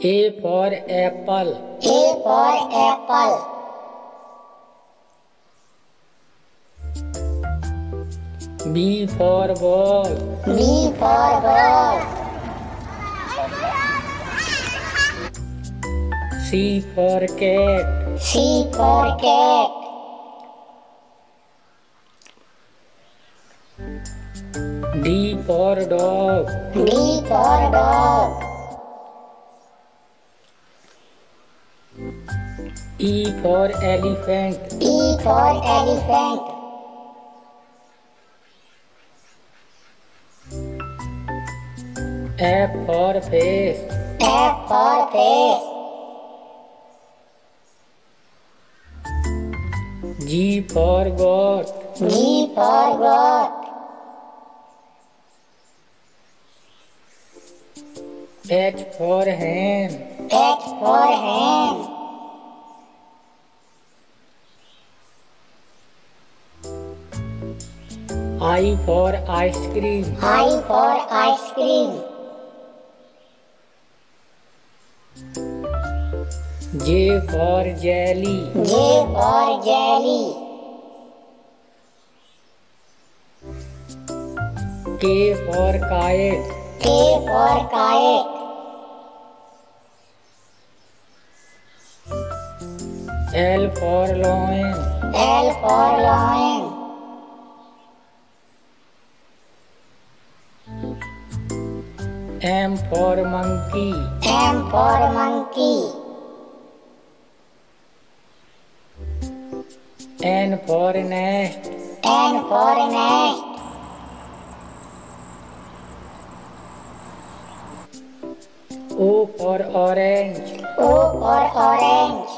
A for apple. A for apple. B for ball. B for ball. C for cat. C for cat. D for dog. D for dog. E for elephant. E for elephant. F for face. F for face. G for goat. G for goat. H for hen. H for hen. I for ice cream. I for ice cream. J for jelly. J for jelly. K for kite. K for kite. L for lion. L M for monkey. M for monkey. N for nest. N for nest. O for orange. O for orange.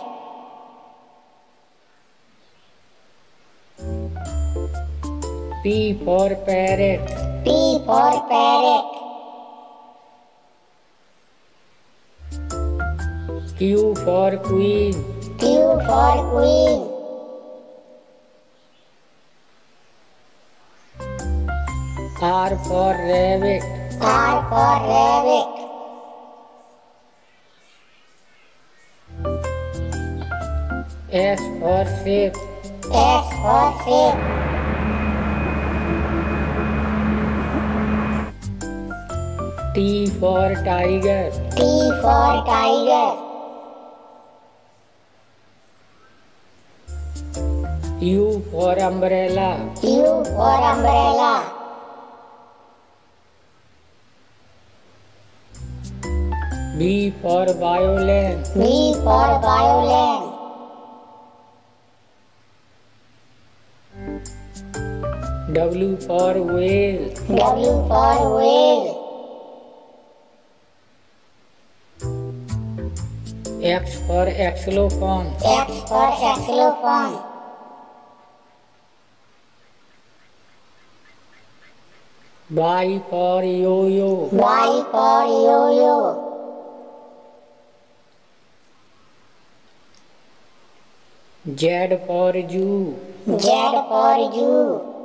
P for parrot. P for parrot. Q for queen. Q for queen. R for rabbit. R for rabbit. S for sheep. S for sheep. T for tiger. T for tiger. U for umbrella. U for umbrella. V for violin. V for violin. W for whale. W for whale. X for xylophone. X for xylophone. Y for yo-yo. Y for yo-yo. Z for zoo. Z for zoo.